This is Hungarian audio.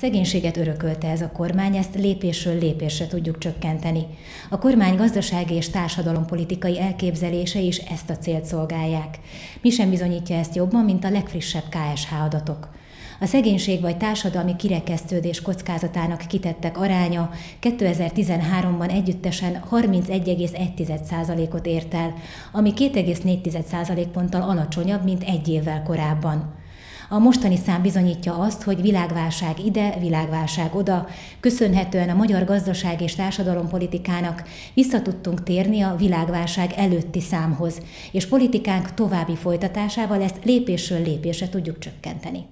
szegénységet örökölte ez a kormány, ezt lépésről lépésre tudjuk csökkenteni. A kormány gazdasági és társadalompolitikai elképzelése is ezt a célt szolgálják. Mi sem bizonyítja ezt jobban, mint a legfrissebb KSH adatok. A szegénység vagy társadalmi kirekesztődés kockázatának kitettek aránya 2013-ban együttesen 31,1%-ot ért el, ami 2,4% ponttal alacsonyabb, mint egy évvel korábban. A mostani szám bizonyítja azt, hogy világválság ide, világválság oda, köszönhetően a magyar gazdaság és társadalompolitikának vissza tudtunk térni a világválság előtti számhoz, és politikánk további folytatásával ezt lépésről lépésre tudjuk csökkenteni.